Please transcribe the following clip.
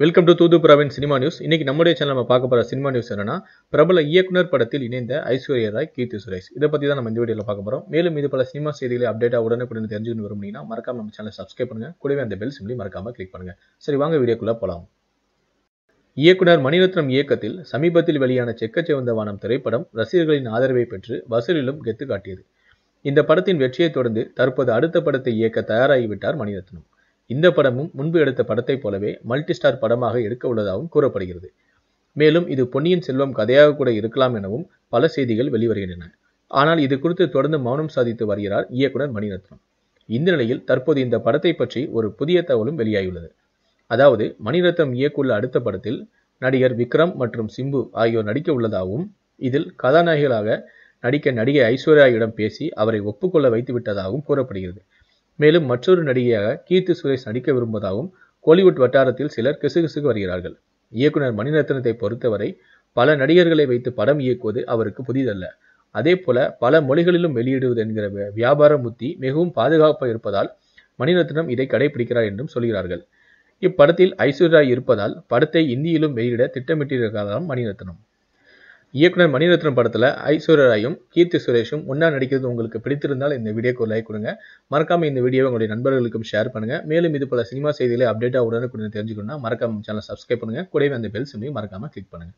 Welcome to தூதுபுராவின் cinema news இன்னைக்கு நம்முடைய சேனல் நம்ம பார்க்க போற சினிமா நியூஸ் என்னன்னா பிரபல இயக்குனர் படத்தில் இணைந்த ஐஸ்வர்யா ராய் கீர்த்தி சுரேஷ். இதை பத்தி தான் நம்ம இந்த வீடியோல பார்க்க போகிறோம் மேலும் இது பல சினிமா செய்திகளை அப்டேட்டா உடனுக்குடன் தெரிஞ்சுக்கணும் விரும்புனீங்கன்னா மறக்காம நம்ம சேனலை சப்ஸ்கிரைப் பண்ணுங்க. கூடவே அந்த பெல் சிம்லி மறக்காம கிளிக் பண்ணுங்க. சரி வாங்க வீடியோக்குள்ள போகலாம் இயக்குனர் மணிரத்னம் இயக்கத்தில் சமீபத்தில் வெளியான செக்கச்சிவந்த வானம் திரைப்படம் ரசிகர்களின் ஆதரவை பெற்று வசூலிலும் கெத்து காட்டியது. இந்த படத்தின் வெற்றியை தொடர்ந்து தற்போது அடுத்த படத்தை இயக்க தயாராகிவிட்டார் மணிரத்னம். இந்த படமும் முன்பு எடுத்த படத்தைப் போலவே மல்டி ஸ்டார் படமாக எடுக்க உள்ளதாகவும் கூறப்படுகிறது. மேலும் இது பொன்னியின் செல்வம் கதையாக கூட இருக்கலாம் எனவும் பல செய்திகள் வெளிவருகின்றன. ஆனால் இது குறித்து தொடர்ந்து மௌனம் சாதித்து வருகிறார் இயக்குனர் மணிரத்னம். இந்த நிலையில் தற்போது இந்த படத்தை பற்றி ஒரு புதிய தகவலும் வெளியாகியுள்ளது. அதாவது மணிரத்னம் இயக்குள்ள அடுத்த படத்தில் நடிகர் விக்ரம் மற்றும் சிம்பு ஆகியோர் நடிக்க உள்ளதாகவும் இதில் கதாநாயகிகளாக நடிக்க நடிகை ஐஸ்வர்யாவிடம் பேசி அவரை ஒப்புக்கொள்ள வைத்து விட்டதாகவும் கூறப்படுகிறது. மேலும் மற்றொரு நடிகையாக கீர்த்தி சுரேஷ் நடிக்க விரும்புவதாகவும் கோலிவுட் வட்டாரத்தில் சிலர் கிசுகிசுக்கு வருகிறார்கள். இயக்குனர் மணிரத்னத்தை பொறுத்தவரை பல நடிகர்களை வைத்து படம் இயக்குவது அவருக்கு புதிதல்ல. அதே போல பல மொழிகளிலும் வெளியிடுவது என்கிற வியாபார முத்தி மிகவும் பாதுகாப்பாக இருப்பதால் மணிரத்னம் இதை கடைபிடிக்கிறார் என்றும் சொல்கிறார்கள். இப்படத்தில் ஐஸ்வர்யா இருப்பதால் படத்தை இந்தியிலும் வெளியிட திட்டமிட்டிருக்கிறதாம் மணிரத்னம். இயக்குனர் மணிரத்னம் படத்துல ஐஸ்வர்யராயும் கீர்த்தி சுரேஷும் ஒன்னா நடிக்கிறது உங்களுக்கு பிடித்திருந்தால் இந்த வீடியோக்கு ஒரு லைக் கொடுங்க. மறக்காமல் இந்த வீடியோவை உங்களுடைய நண்பர்களுக்கும் ஷேர் பண்ணுங்க. மேலும் இது போல சினிமா செய்திகளை அப்டேட்டா உடனுக்குடன் தெரிஞ்சுக்கணும்னா மறக்காம சேனல் சப்ஸ்கிரைப் பண்ணுங்க. கூடவே அந்த பெல் சிம்மையும் மறக்காம கிளிக் பண்ணுங்க.